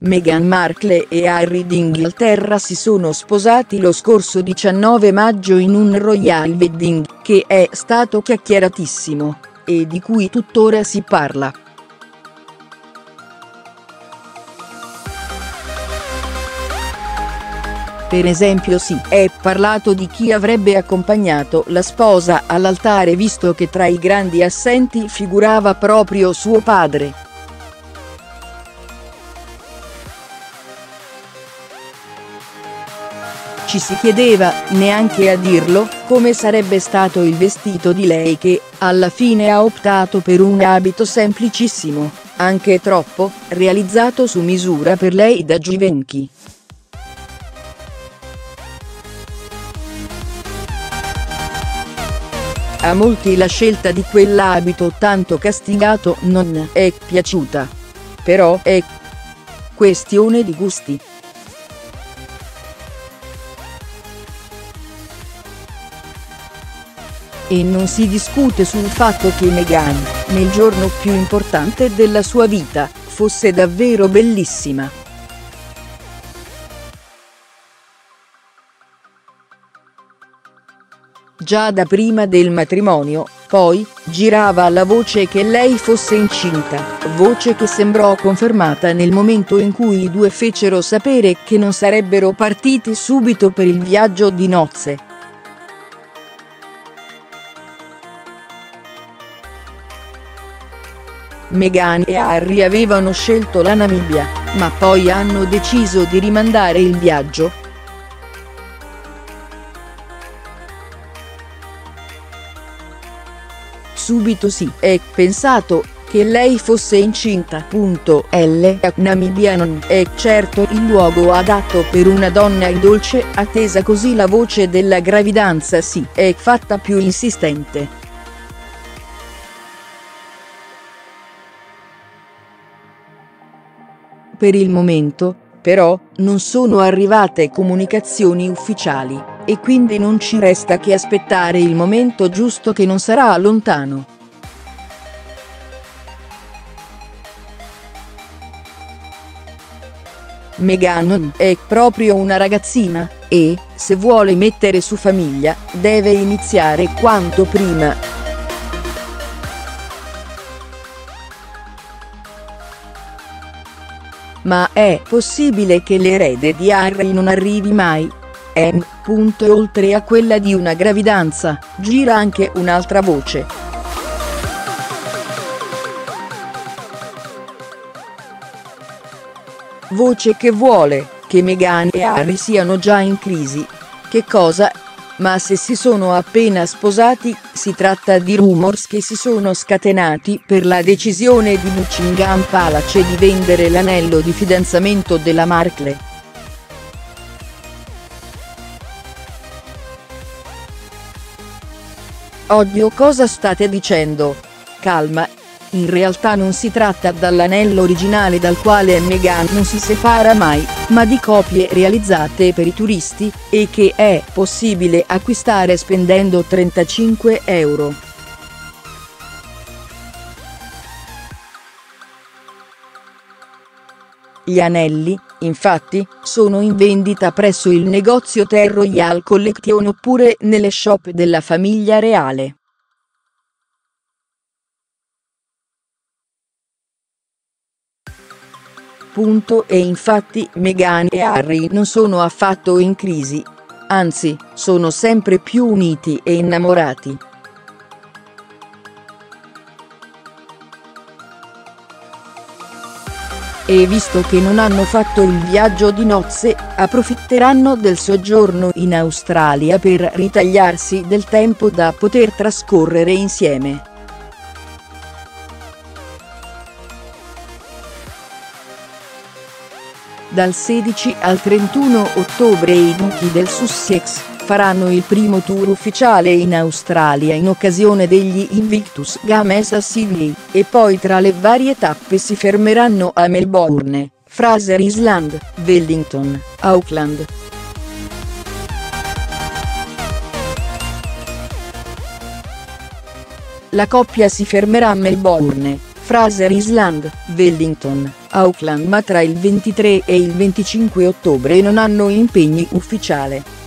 Meghan Markle e Harry d'Inghilterra si sono sposati lo scorso 19 maggio in un royal wedding, che è stato chiacchieratissimo, e di cui tuttora si parla. Per esempio si è parlato di chi avrebbe accompagnato la sposa all'altare visto che tra i grandi assenti figurava proprio suo padre. Ci si chiedeva, neanche a dirlo, come sarebbe stato il vestito di lei che, alla fine ha optato per un abito semplicissimo, anche troppo, realizzato su misura per lei da Givenchy. A molti la scelta di quell'abito tanto castigato non è piaciuta. Però è questione di gusti. E non si discute sul fatto che Meghan, nel giorno più importante della sua vita, fosse davvero bellissima. Già da prima del matrimonio, poi, girava la voce che lei fosse incinta, voce che sembrò confermata nel momento in cui i due fecero sapere che non sarebbero partiti subito per il viaggio di nozze. Meghan e Harry avevano scelto la Namibia, ma poi hanno deciso di rimandare il viaggio. Subito si è pensato che lei fosse incinta. L. Namibia non è certo il luogo adatto per una donna dolce, attesa così la voce della gravidanza si è fatta più insistente. Per il momento, però, non sono arrivate comunicazioni ufficiali, e quindi non ci resta che aspettare il momento giusto che non sarà lontano. Meghan è proprio una ragazzina, e, se vuole mettere su famiglia, deve iniziare quanto prima. Ma è possibile che l'erede di Harry non arrivi mai? M. Oltre a quella di una gravidanza, gira anche un'altra voce. Voce che vuole che Meghan e Harry siano già in crisi. Che cosa ma se si sono appena sposati, si tratta di rumors che si sono scatenati per la decisione di Buckingham Palace di vendere l'anello di fidanzamento della Markle. Odio cosa state dicendo? Calma, in realtà non si tratta dall'anello originale dal quale Meghan non si separa mai, ma di copie realizzate per i turisti, e che è possibile acquistare spendendo 35 euro. Gli anelli, infatti, sono in vendita presso il negozio Ter Royal Collection oppure nelle shop della famiglia reale. punto e infatti Meghan e Harry non sono affatto in crisi. Anzi, sono sempre più uniti e innamorati. E visto che non hanno fatto il viaggio di nozze, approfitteranno del soggiorno in Australia per ritagliarsi del tempo da poter trascorrere insieme. Dal 16 al 31 ottobre i duchi del Sussex faranno il primo tour ufficiale in Australia in occasione degli Invictus Games a Sydney, e poi tra le varie tappe si fermeranno a Melbourne, Fraser Island, Wellington, Auckland. La coppia si fermerà a Melbourne, Fraser Island, Wellington, Auckland ma tra il 23 e il 25 ottobre non hanno impegni ufficiale.